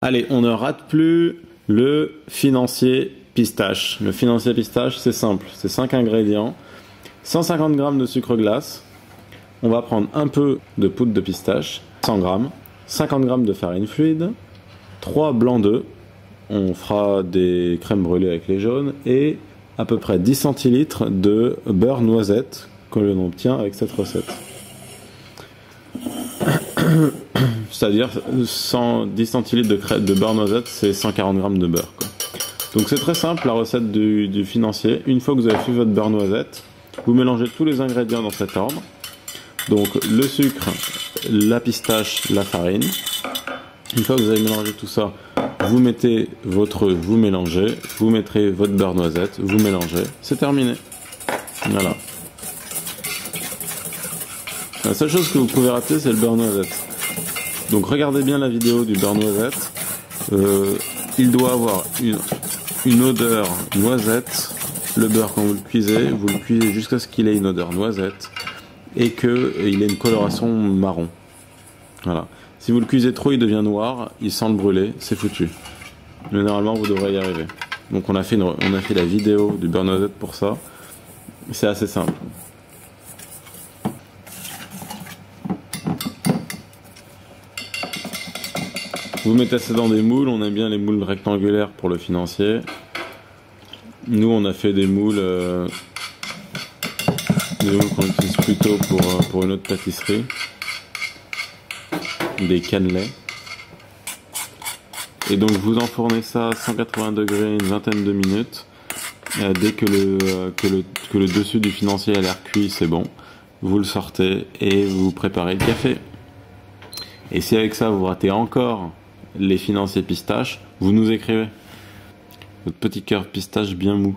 Allez, on ne rate plus le financier pistache. Le financier pistache, c'est simple, c'est 5 ingrédients, 150 g de sucre glace, on va prendre un peu de poudre de pistache, 100 g, 50 g de farine fluide, 3 blancs d'œufs, on fera des crèmes brûlées avec les jaunes, et à peu près 10 centilitres de beurre noisette que l'on obtient avec cette recette. C'est-à-dire 110 centilitres de, de beurre noisette, c'est 140 g de beurre. Donc c'est très simple la recette du, du, financier. Une fois que vous avez fait votre beurre noisette, vous mélangez tous les ingrédients dans cet ordre. Donc le sucre, la pistache, la farine. Une fois que vous avez mélangé tout ça, vous mettez votre, vous mélangez, vous mettrez votre beurre noisette, vous mélangez, c'est terminé. Voilà. La seule chose que vous pouvez rater, c'est le beurre noisette. Donc regardez bien la vidéo du beurre noisette. Euh, il doit avoir une, une odeur noisette. Le beurre, quand vous le cuisez, vous le cuisez jusqu'à ce qu'il ait une odeur noisette et qu'il ait une coloration marron. Voilà. Si vous le cuisez trop, il devient noir, il sent le brûler, c'est foutu. Mais normalement, vous devrez y arriver. Donc on a fait, une, on a fait la vidéo du beurre noisette pour ça. C'est assez simple. Vous mettez ça dans des moules, on aime bien les moules rectangulaires pour le financier. Nous on a fait des moules, euh, des moules qu'on utilise plutôt pour, euh, pour une autre pâtisserie. Des cannelés. Et donc vous enfournez ça à 180 degrés une vingtaine de minutes. Euh, dès que le, euh, que, le, que le dessus du financier a l'air cuit, c'est bon. Vous le sortez et vous préparez le café. Et si avec ça vous ratez encore les financiers pistaches, vous nous écrivez. Votre petit cœur pistache bien mou.